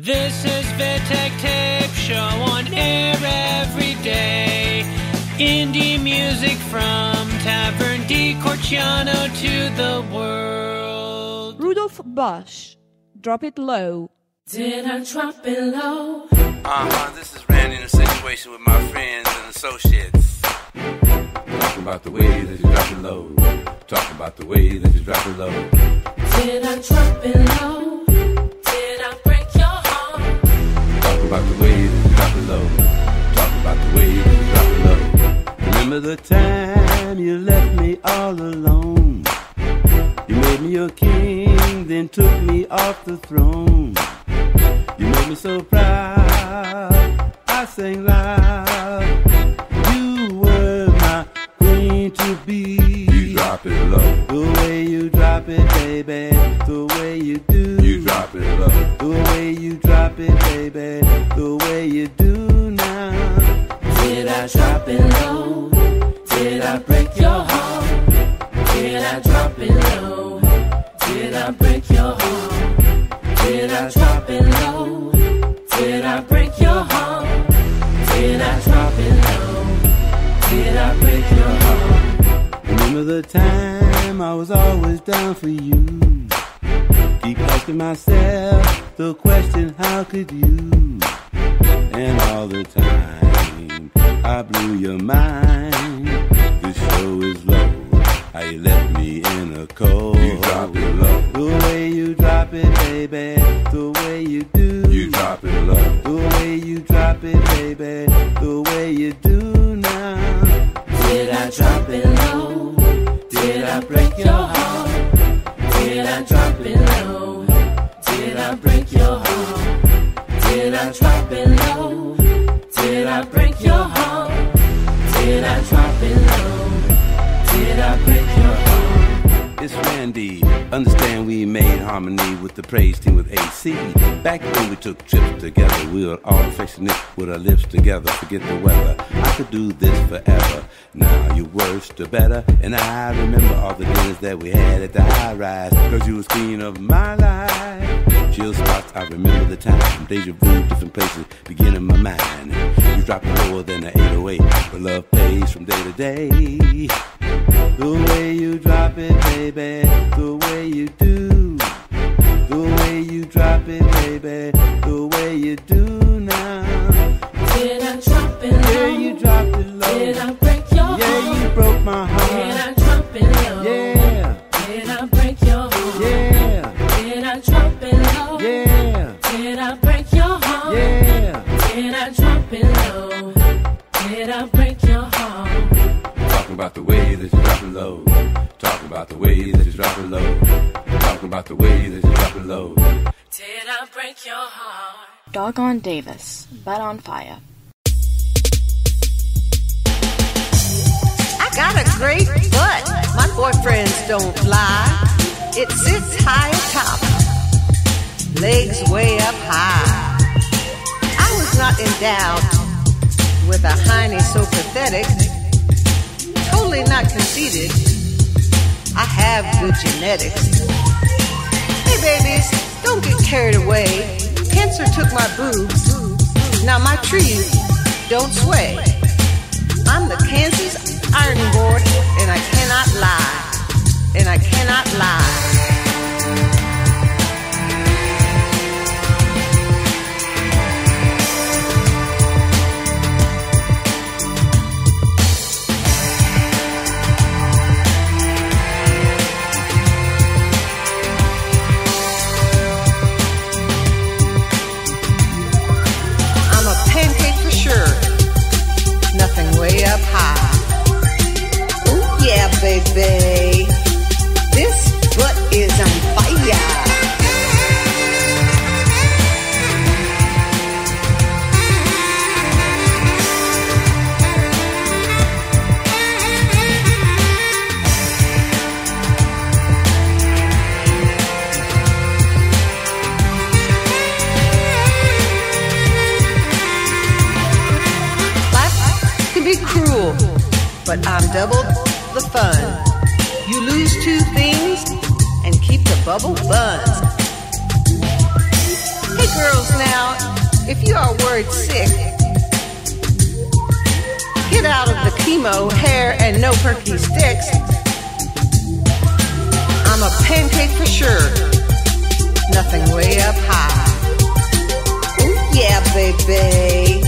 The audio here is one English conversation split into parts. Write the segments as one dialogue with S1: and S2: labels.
S1: This is Vittek Tape Show on air every day. Indie music from Taverne di Corciano to the world.
S2: Rudolph Bosch, Drop It Low.
S3: Did I drop it low?
S4: Uh-huh, this is Randy in a situation with my friends and associates. Talking about the way that you drop it low. Talking about the way that you drop it low.
S3: Did I drop it low?
S4: About the way that you drop it low. Talk about the way that you drop it low. Remember the time you left me all alone. You made me your king, then took me off the throne. You made me so proud. I sang loud. You were my queen to be. You drop it low. The way you drop it, baby. The way you do. You drop it low. The way you drop it, baby. The way you do now.
S3: Did I drop it low? Did I break your heart? Did I drop it low? Did I break your heart? Did I drop it low? Did I break your heart? Did I drop it low? Did I break your heart?
S4: Remember the time I was always down for you. Keep asking myself the question, how could you? And all the time I blew your mind. The show is low. How you left me in a cold. You drop it low. The way you drop it, baby. The way you do. You drop it low. The way you drop it, baby. The way you do now.
S3: Did I drop it low? Did I break your heart?
S4: Understand we made harmony with the praise team with AC. Back when we took trips together, we were all affectionate with our lips together. Forget the weather. I could do this forever. Now you worse the better. And I remember all the dinners that we had at the high rise. Cause you was queen of my life. Chill spots, I remember the time. Deja vu, different places begin in my mind. You drop it lower than the 808. But love pays from day to day. The way you drop it, baby, the way you do. The way you drop it, baby, the way you do now.
S3: Did I drop it low?
S4: Yeah, you dropped it low.
S3: Did I break your heart?
S4: Yeah, you broke my heart. About the way that you drop it low.
S3: Did I break your heart?
S5: Doggone Davis, Butt on Fire.
S6: I got a great butt. My boyfriends don't lie. It sits high atop, legs way up high. I was not endowed with a hiney so pathetic. Totally not conceited. I have good genetics. Babies, don't get carried away. Cancer took my boobs. Now my trees don't sway. I'm the Kansas Iron board, and I cannot lie. And I cannot lie. Baby. This butt is on fire. But I'm double the fun. Bubble Buzz. Hey, girls, now,
S7: if you are word sick, get out of the chemo, hair, and no perky sticks. I'm a pancake for sure. Nothing way up high. Ooh, yeah, baby.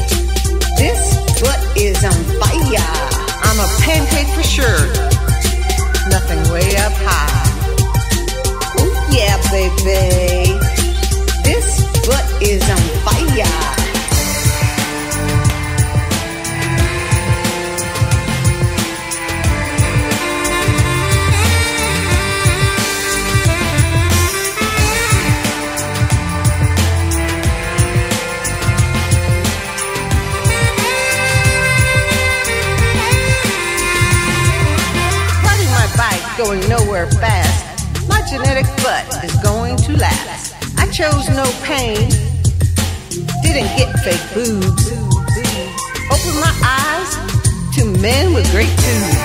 S7: This foot is on fire. I'm a pancake for sure. Nothing way up high baby. This butt is on fire. fake boobs. Open my eyes to men with great boobs.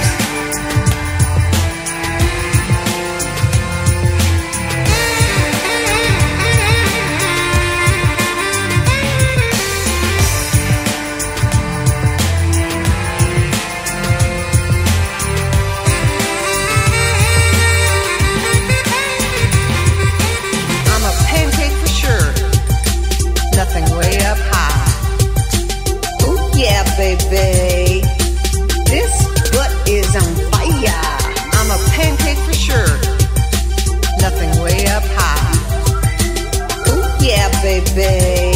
S7: baby. This butt is on fire. I'm a pancake for sure. Nothing way up high. Oh yeah, baby.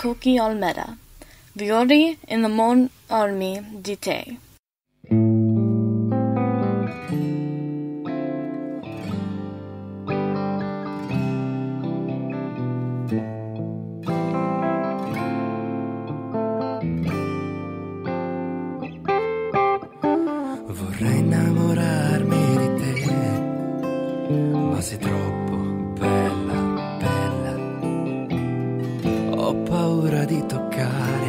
S5: Koki Olmeda. Viori in the Mon Army di
S8: paura di toccare.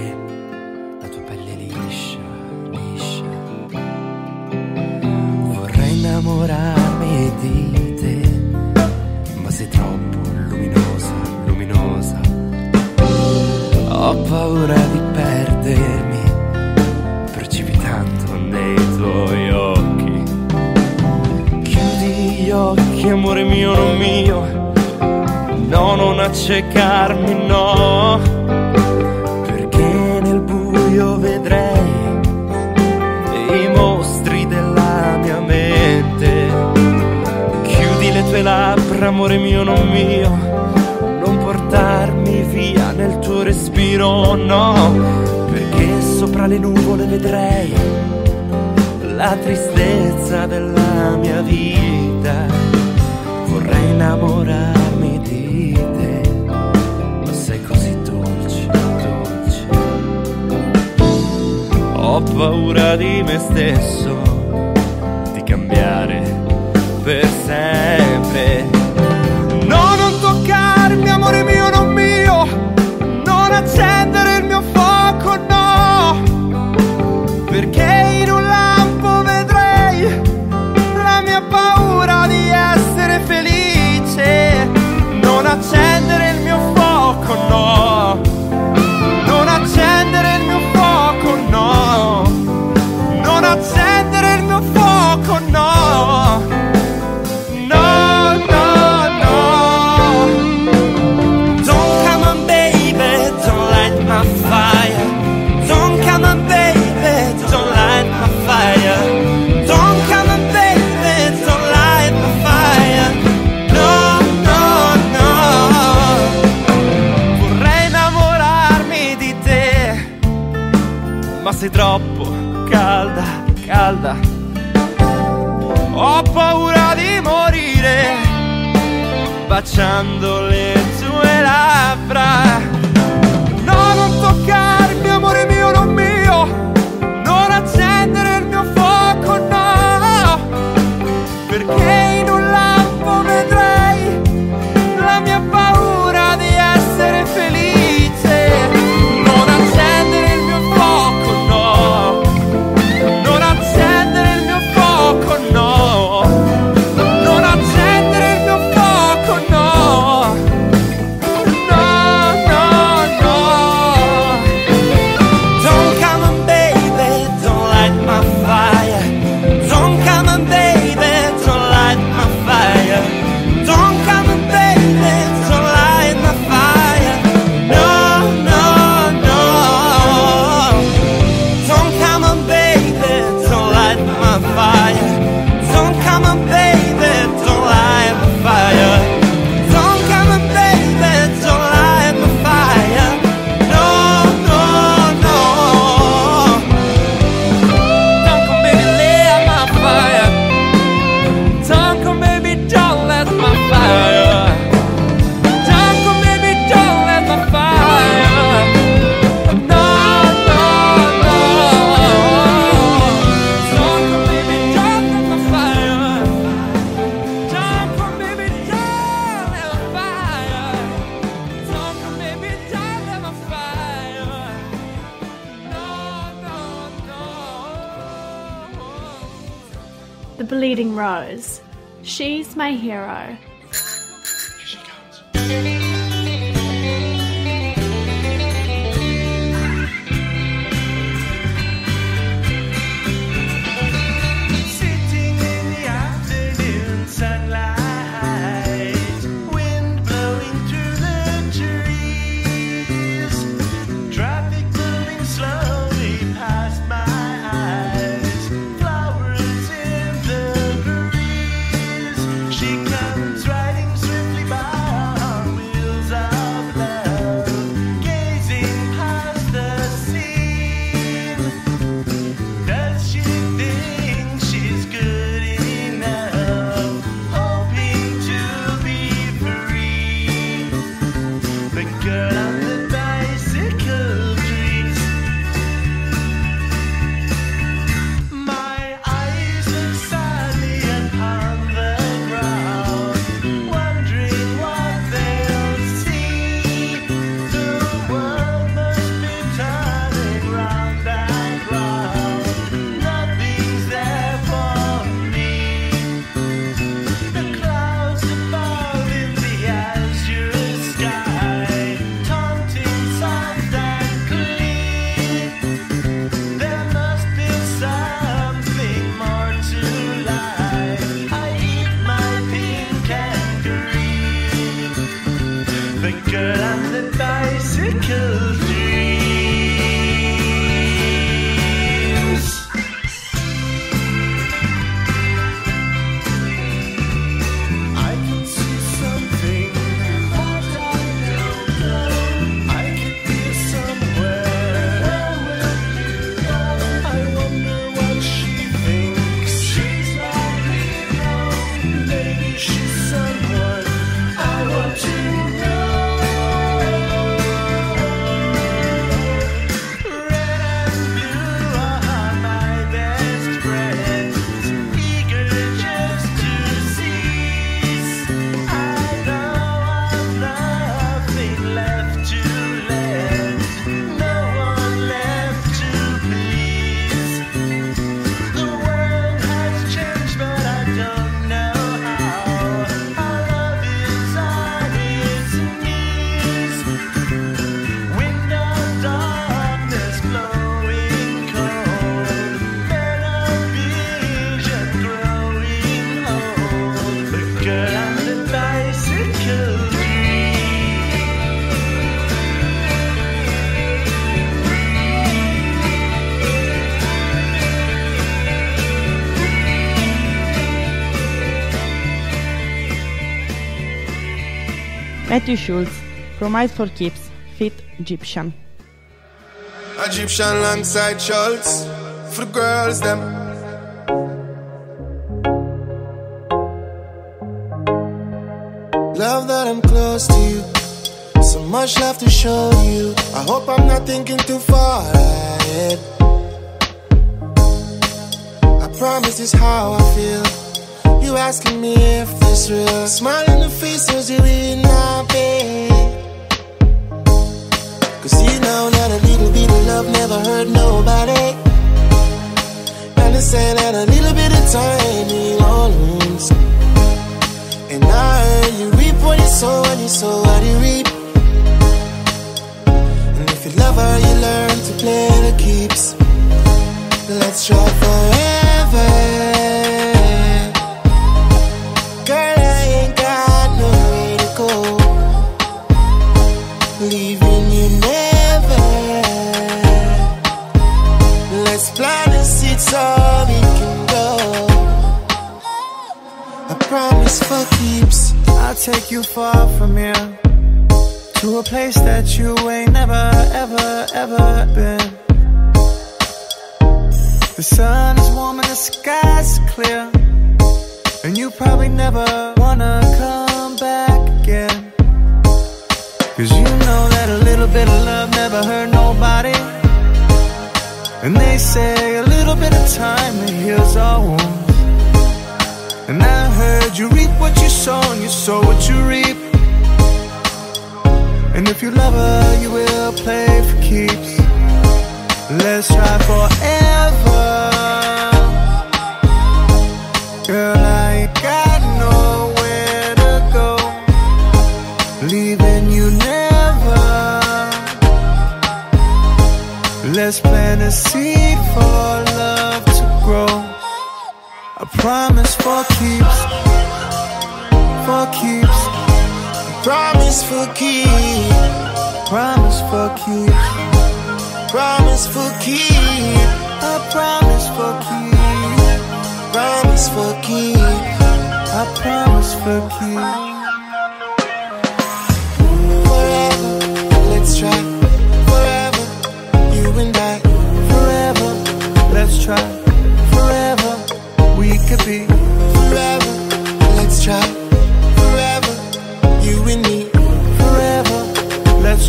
S8: paura di me stesso.
S9: cuando bleeding rose. She's my hero.
S10: Matthew Schultz, Promise for Keeps, Fit Egyptian.
S11: Egyptian alongside Schultz for the girls them. Love that I'm close to you. So much love to show you. I hope I'm not thinking too far ahead. I promise this how I feel. You asking me if Smile in the face as you in my bed.
S12: Place that you ain't never, ever, ever been. The sun is warm and the sky's clear, and you probably never wanna come back again. Cause you know that a little bit of love never hurt nobody. And they say a little bit of time heals all wounds. And I heard you reap what you sow and you sow what you reap. And if you love her, you will play for keeps. Let's try forever. Girl, I ain't got nowhere to go. Leaving you never. Let's plant a seed for love to grow. I promise for keeps, for keeps,
S11: Promise for keep.
S12: promise for keeps,
S11: Promise for keep.
S12: I promise for keeps,
S11: Promise for keep.
S12: I promise for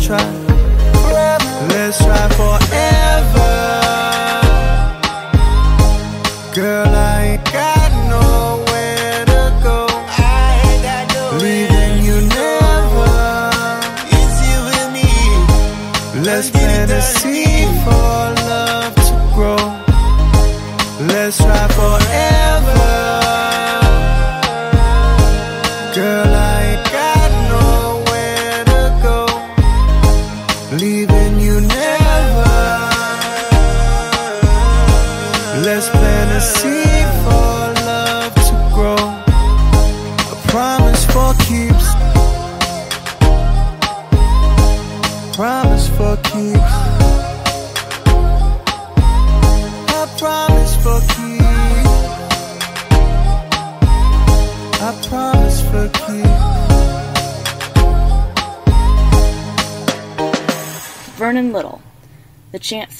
S11: try.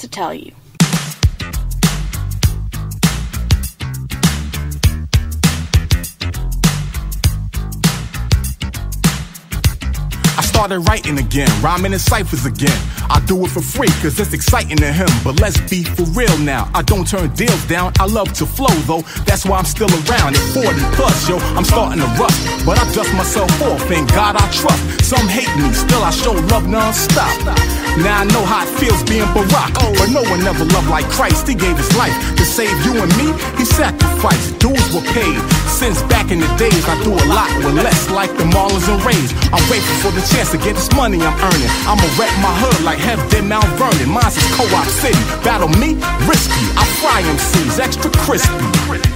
S12: To
S5: Tell You.
S13: Started writing again, rhyming in ciphers again. I do it for free, cause it's exciting to him. But let's be for real now. I don't turn deals down, I love to flow though. That's why I'm still around at 40 plus, yo. I'm starting to rust, but I dust myself off, and God I trust. Some hate me, still I show love non-stop. Now I know how it feels being Barack, but no one ever loved like Christ. He gave his life to save you and me. He sacrificed, dues were paid. Since back in the days, I do a lot with less, like the Marlins and Rays. I'm for the chance to get this money I'm earning. I'ma rep my hood like Hef did Mount Vernon. Mine's is Co-op City. Battle me, risky. I fry MCs, extra crispy.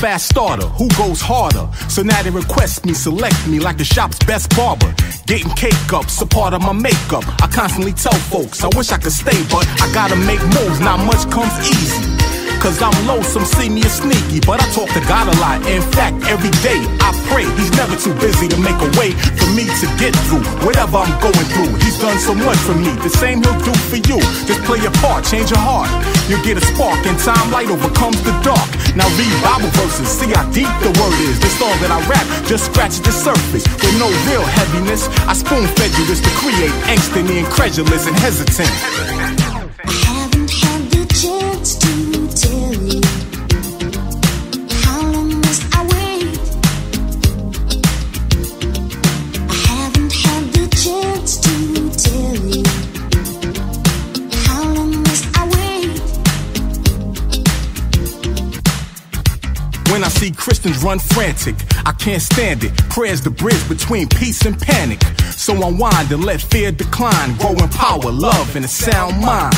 S13: Fast starter, who goes harder? So now they request me, select me like the shop's best barber. Getting cake ups, a part of my makeup. I constantly tell folks, I wish I could stay, but I gotta make moves, not much comes easy. Cause I'm low, some see me as sneaky, but I talk to God a lot. In fact, every day I pray. He's never too busy to make a way for me to get through whatever I'm going through. He's done so much for me, the same he'll do for you. Just play your part, change your heart. You'll get a spark, and time light overcomes the dark. Now read Bible verses, see how deep the word is. This song that I rap just scratches the surface with no real heaviness. I spoon fed you this to create angst in the incredulous and hesitant. See Christians run frantic, I can't stand it. Prayer's the bridge between peace and panic. So unwind and let fear decline. Grow in power, love, and a sound mind.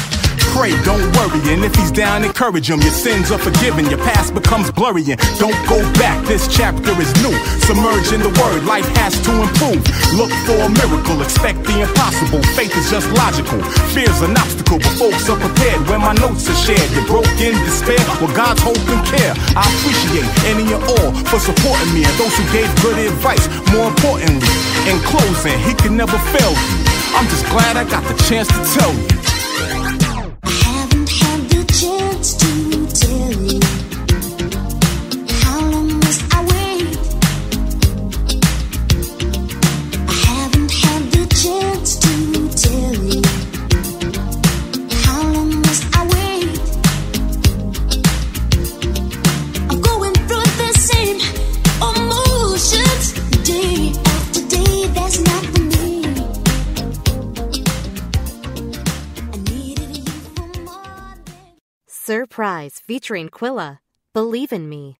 S13: Pray, don't worry, and if he's down, encourage him. Your sins are forgiven, your past becomes blurry, and don't go back. This chapter is new. Submerge in the word, life has to improve. Look for a miracle, expect the impossible. Faith is just logical. Fear's an obstacle, but folks are prepared when my notes are shared. You're broke in despair, well, God's hope and care. I appreciate any and all for supporting me and those who gave good advice. More importantly, in closing, he can never fail you. I'm just glad I got the chance to tell you.
S14: Surprise featuring Quilla. Believe in me.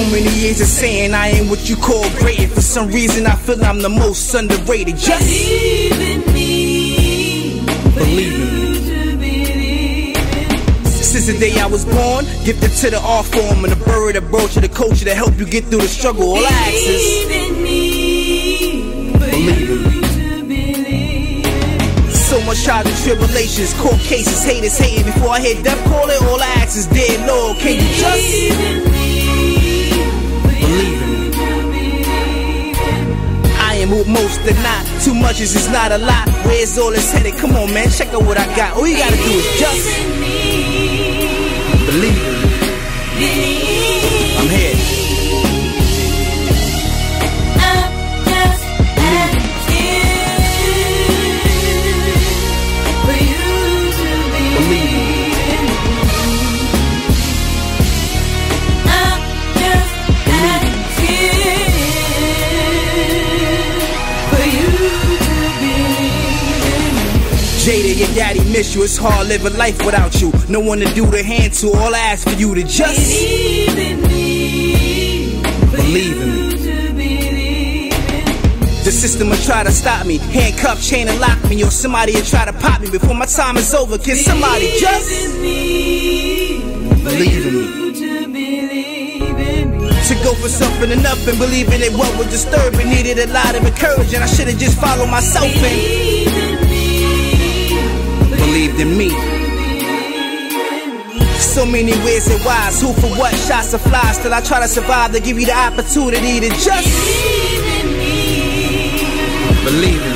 S15: So many years of saying I ain't what you call great. And for some reason, I feel I'm the most underrated. Just believe in me. Believe in me. Since the day I was born, gifted to the art form and the bird, the brooch, and the culture to help you get through the struggle. All I ask is believe in me. So much trials and tribulations, court cases, haters hating. Before I hit death call it, all I ask is dear Lord, can you just most are not. Too much is just not a lot. Where's all this headed? Come on, man, check out what I got. All you gotta do is just believe miss you. It's hard living life without you. No one to do the hand to. All I ask for you to just believe in me. Believe in me. The system will try to stop me. Handcuff, chain, and lock me. Or somebody will try to pop me before my time is over. Can somebody just believe in me? To go for something and believe in it, what was disturbing needed a lot of encouragement. I should have just followed myself and believed in me. So many ways and whys, who for what, shots of flies. Till I try to survive, to give you the opportunity to just believe in me.